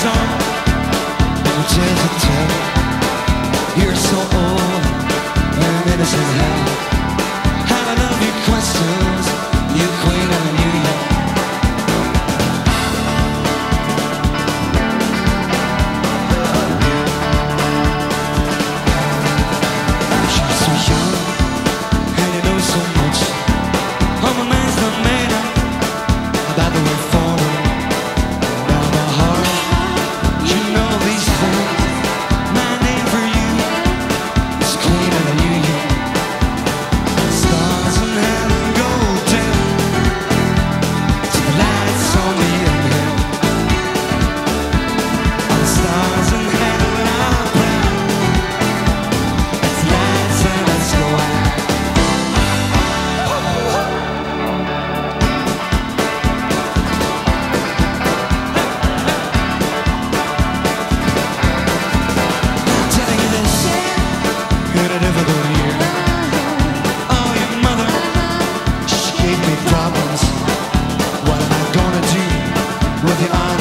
song. Which is a tale You're so old. And innocent how with your arms